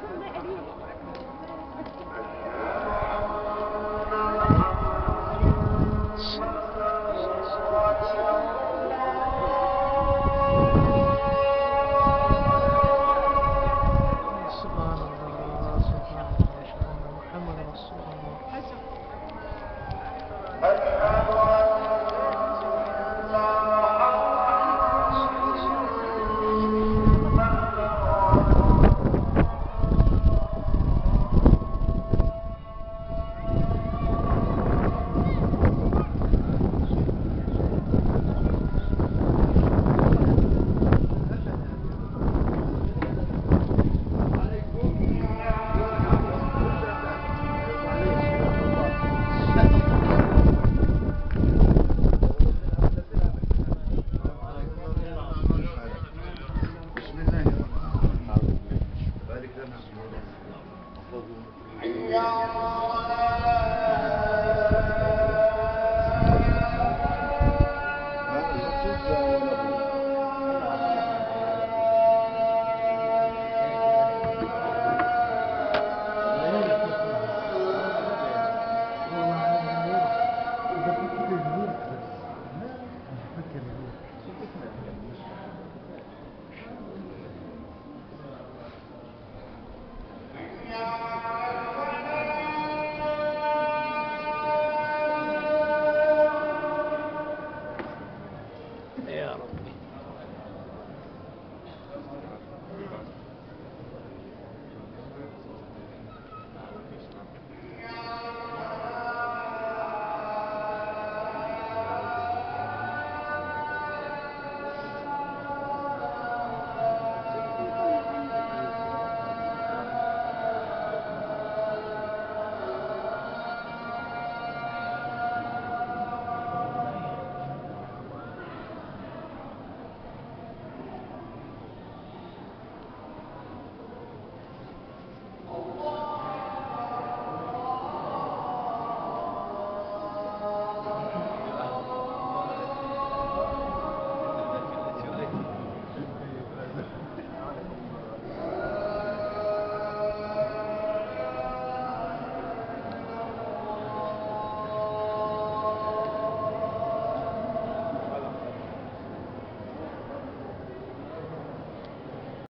Come on, 哎呀！Yeah.